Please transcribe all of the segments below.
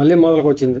మళ్ళీ మొదలుకొచ్చింది.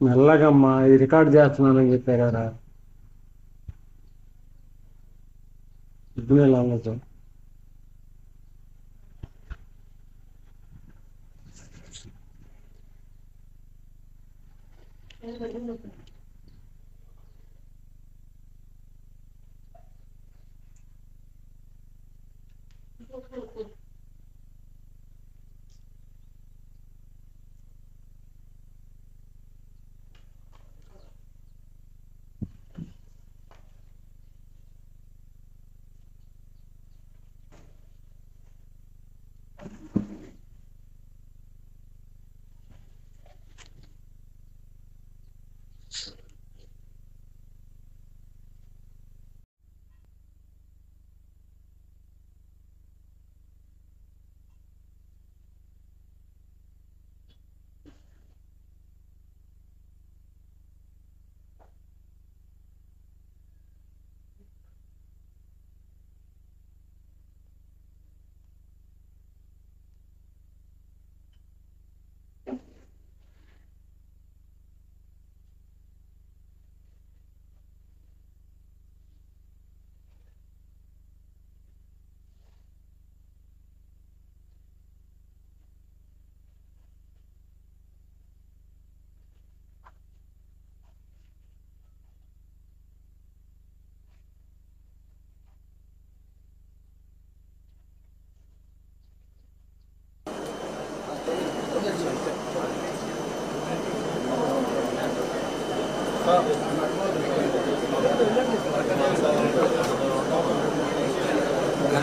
మెల్లగమ్మా ఇది రికార్డ్ చేస్తున్నానని చెప్పా కదా సిగ్నల్ అవ్వదు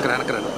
keren keren.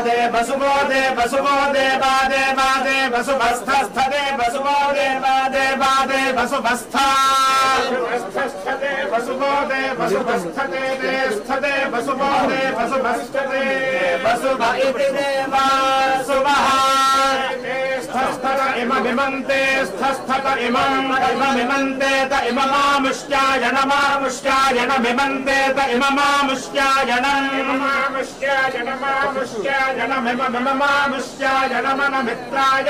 दे वसुवो दे बादे बादे वसुभस्थस्थदे वसुवो दे बादे बादे वसुभस्था स्थदे वसुवो दे वसुभस्थदे दे स्थदे वसुवो दे वसुभस्थदे वसुभ इति देवासुवः स्थस्थत इममिमन्ते स्थस्थत इमम् इममिमन्ते त इममामुष्याय नमामुष्याय नमिमन्ते त इममामुष्याय नम् इममामुष्याय नमामुष्याय नमिममिममामुष्याय नमनमित्राय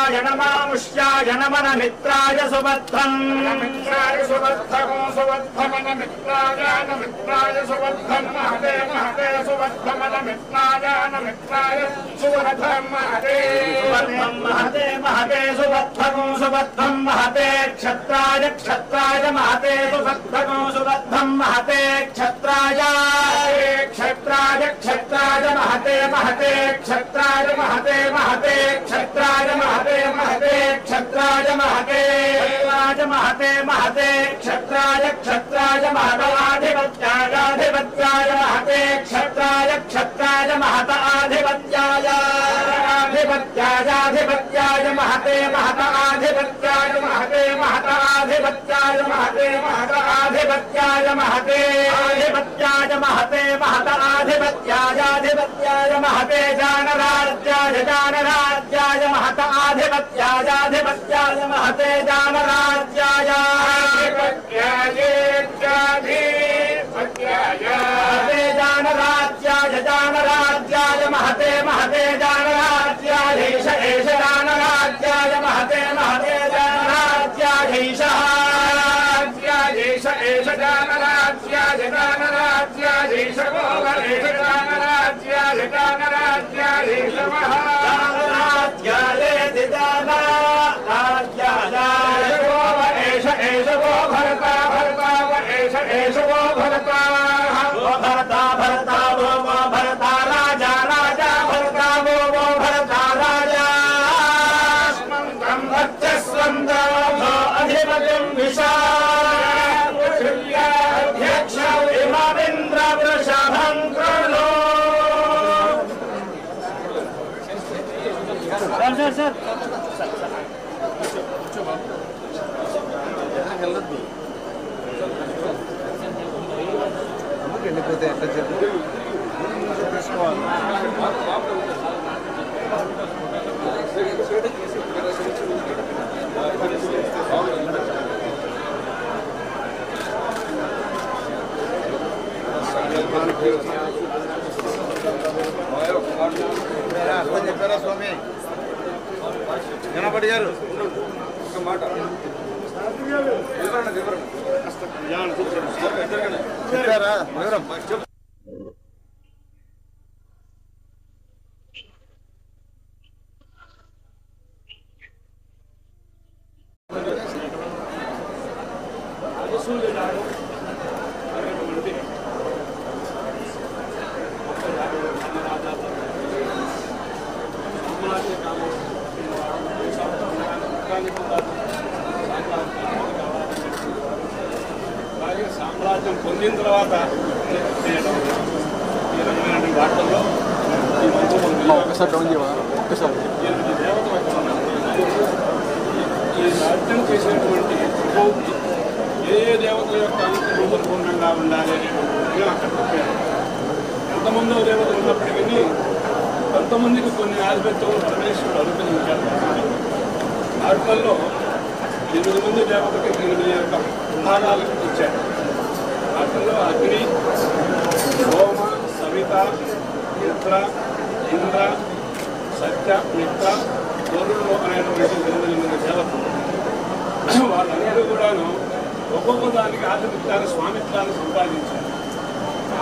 मित्राय नमामुष्याय नमन मित्राय सुबद्धम्। मित्राय सुबद्धम् सुबद्धमन मित्राय न मित्राय सुबद्धम् महते महते सुबद्ध मित्रायानमित्राय सुवर्धं महते। सुवर्धं महते महते सुबद्धकं सुबद्धं महते। क्षत्राय क्षत्राय महते सुबद्धकं सुबद्धं महते। क्षत्राय। क्षत्राय क्षत्राय महते महते क्षत्राय महते महते क्षत्राय महते महते क्षत्राय महते। क्षत्राय महते महते क्षत्राय क्षत्राय महताधिपत्यायाधिपत्याय महते। क्षत्राय क्ष शक्ताय महत आधिपत्यायाधिपत्यायाधिपत्याय महते महत आधिपत्याय, महते महत आधिपत्याय, महते महत आधिपत्याय, महते आधिपत्याय, महते महत आधिपत्यायाधिपत्याय महते जानराज्याय जानराज्याय, महत आधिपत्यायाधिपत्याय महते जानराज्याय। जानराज्याय जानराज्याय महते महते जानराज्याधीश एष जानराज्याय महते महते जानराज्याधीशाज्याधीश एष जानराज्याय जानराज्याधीश गोगलेश जानराज्याय जानराज्याधीश महाराज्यादेति एष एष वो भरता भरता व एष एष वो भरता। भरता भरता, वो वो भरता, राजा राजा, भरता, वो वो भरता, राजा। स्वं अधिपतिं विशाल। గారు. ఒక మాట. చెప్పారా? వివరం. సామ్రాజ్యం పొందిన తర్వాత ఈ రకమైనటువంటి వార్తల్లో ఈ. ఈ రాజ్యం చేసినటువంటి ప్రబోధి ఏ ఏ దేవతల యొక్క అనుగ్రహం పరిపూర్ణంగా ఉండాలి అనేటువంటిది అక్కడ చెప్పారు. ఎంతమందో దేవతలు ఉన్నప్పటికీ కొంతమందికి కొన్ని ఆధిపత్యం పరమేశ్వరుడు అనుగ్రహించాడు వాటిల్లో ఎనిమిది మంది దేవతలకు ఎనిమిది యొక్క భాగాలు ఇచ్చాడు వాటిల్లో అగ్ని సోమ సవిత మిత్ర ఇంద్ర సత్య మిత్ర వరుణుడు అనేటువంటి ఎనిమిది మంది వాళ్ళందరూ కూడాను ఒక్కొక్క దానికి ఆధిపత్యాన్ని స్వామిత్వాన్ని సంపాదించారు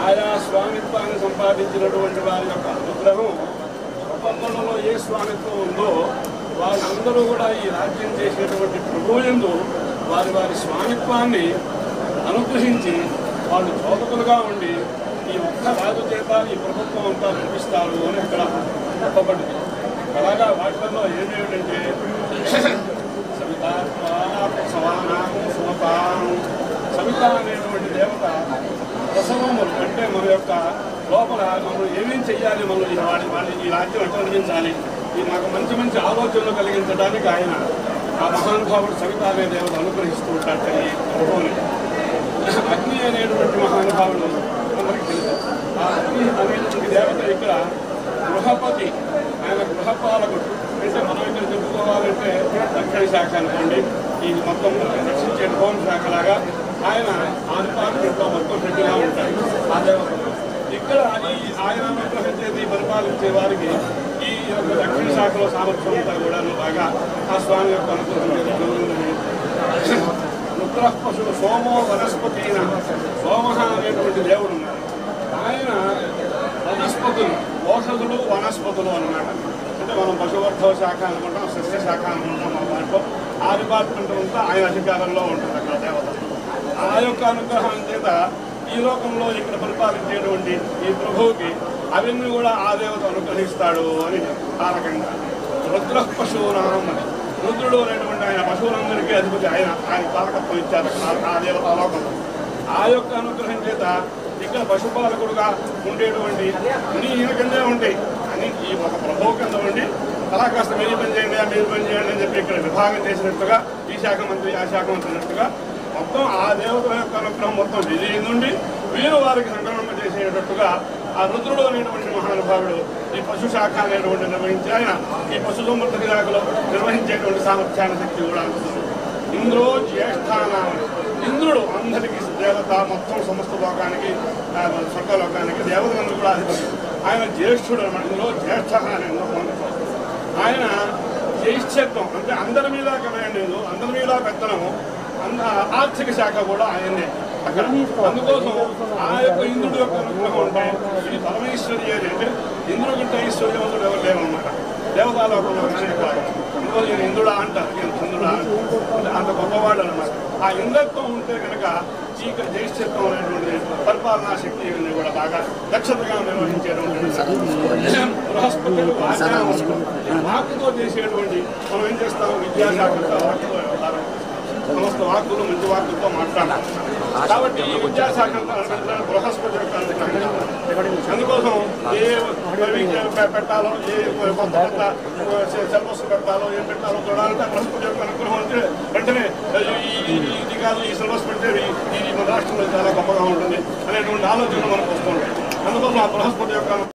ఆయా స్వామిత్వాన్ని సంపాదించినటువంటి వారి యొక్క అనుగ్రహం ఒక్కొక్కరిలో ఏ స్వామిత్వం ఉందో వాళ్ళందరూ కూడా ఈ రాజ్యం చేసినటువంటి ప్రభువులందు వారి వారి స్వామిత్వాన్ని అనుగ్రహించి వాళ్ళు చోదకులుగా ఉండి ఈ ఒక్క రాజు చేత ఈ ప్రభుత్వం అంతా నడిపిస్తారు అని ఇక్కడ చెప్పబడింది. అలాగా వాటిల్లో ఏమేమిటంటే సమానం సమపాం. సవిత అనేటువంటి దేవత ప్రసవము అంటే మన యొక్క లోపల మనం ఏమేం చెయ్యాలి మనం ఈ వాడి వాడి ఈ రాజ్యం ఎట్లా నడిపించాలి ఈ నాకు మంచి మంచి ఆలోచనలు కలిగించడానికి ఆయన ఆ మహానుభావుడు సవిత అనే దేవత అనుగ్రహిస్తూ ఉంటాడు. ఈ ప్రభువుని అగ్ని అనేటువంటి మహానుభావుడు మనకి తెలుసు. ఆ అగ్ని అనేటువంటి దేవత ఇక్కడ గృహపతి ఆయన గృహపాలకుడు. అంటే మనం ఇక్కడ చెప్పుకోవాలంటే దక్షిణ శాఖ అనుకోండి ఈ మొత్తం రక్షించే హోం శాఖ లాగా ఆయన ఆ మొత్తం రెడ్డిగా ఉంటాడు ఆ దేవత ఇక్కడ ఈ ఆయన అనుగ్రహించేది పరిపాలించే వారికి ఈ యొక్క దక్షిణ శాఖలో సామర్థ్యం అంతా కూడా బాగా ఆ స్వామి యొక్క అనుగ్రహం రుద్ర సోమో వనస్పతి అయిన సోమ అనేటువంటి దేవుడు ఉన్నారు ఆయన వనస్పతులు ఔషధులు వనస్పతులు అన్నమాట అంటే మనం పశువర్ధవ శాఖ అనుకుంటాం సస్య శాఖ అనుకుంటాం మన దాంట్లో ఆ డిపార్ట్మెంట్ అంతా ఆయన అధికారంలో ఉంటుంది అక్కడ దేవత ఆ యొక్క అనుగ్రహం చేత ఈ లోకంలో ఇక్కడ పరిపాలించేటువంటి ఈ ప్రభువుకి అవన్నీ కూడా ఆ దేవత అనుగ్రహిస్తాడు అని ఆ రకంగా. రుద్ర పశువునామం రుద్రుడు అనేటువంటి ఆయన పశువులందరికీ అధిపతి ఆయన. ఆయన పాలకత్వం ఇచ్చారు. ఆ దేవత ఆ లోకంలో ఆ యొక్క అనుగ్రహం చేత ఇక్కడ పశుపాలకుడుగా ఉండేటువంటి అన్ని ఈయన కిందే ఉంటాయి అని ఈ ఒక ప్రభు కింద ఉండి అలా కాస్త మీరు పని చేయండి మీరు పని చేయండి అని చెప్పి ఇక్కడ విభాగం చేసినట్టుగా ఈ శాఖ మంత్రి ఆ శాఖ మంత్రి అన్నట్టుగా మొత్తం ఆ దేవతల యొక్క అనుగ్రహం మొత్తం విజయ నుండి వీరు వారికి సంక్రమణ చేసేటట్టుగా ఆ రుద్రుడు అనేటువంటి మహానుభావుడు ఈ పశు శాఖ అనేటువంటి నిర్వహించి ఆయన ఈ పశు సంవర్ధక శాఖలో నిర్వహించేటువంటి సామర్థ్యాన్ని శక్తి కూడా అందుతుంది ఇంద్రో జ్యేష్ఠానామని ఇంద్రుడు అందరికీ దేవత మొత్తం సమస్త లోకానికి స్వర్గలోకానికి దేవతలను కూడా అధిపతి ఆయన జ్యేష్ఠుడు అనమాట ఇందులో జ్యేష్ఠ అని ఆయన జ్యేష్ఠత్వం అంటే అందరి మీద కమేండు అందరి మీద పెత్తనము. అంద ఆర్థిక శాఖ కూడా ఆయనే అక్కడ అందుకోసం ఆ యొక్క ఇంద్రుడు యొక్క అనుగ్రహం ఉంటే ఇది పరమేశ్వరి అని అంటే ఇంద్రుడు కంటే ఐశ్వర్యవంతుడు ఎవరు లేవన్నమాట దేవతాలోకంలో అందుకోసం నేను అందులో ఈయన ఇంద్రుడా అంటారు ఈయన చంద్రుడా అంటే అంత గొప్పవాడు అనమాట ఆ ఇంద్రత్వం ఉంటే కనుక చీక జ్యేష్ఠత్వం అనేటువంటి పరిపాలనా శక్తి ఇవన్నీ కూడా బాగా దక్షతగా నిర్వహించేటువంటి బృహస్పతులు ఆజ్ఞానం వాక్కుతో చేసేటువంటి మనం ఏం చేస్తాం విద్యాశాఖ వాక్యతో వ్యవహారం సమస్త వాక్కులు మంచి వాక్కులతో మాట్లాడాలి. కాబట్టి ఈ విద్యాశాఖ బృహస్పతి యొక్క అందుకోసం ఏ పెట్టాలో ఏ కొత్త కొత్త సిలబస్ పెట్టాలో ఏం పెట్టాలో చూడాలంటే బృహస్పతి యొక్క అనుగ్రహం అంటే వెంటనే ఈ- ఈ- ఇది కాదు ఈ సిలబస్ పెడితే ఈ- మన రాష్ట్రంలో చాలా గొప్పగా ఉంటుంది అనేటువంటి ఆలోచన మనకు వస్తుంటాయి అందుకోసం ఆ బృహస్పతి యొక్క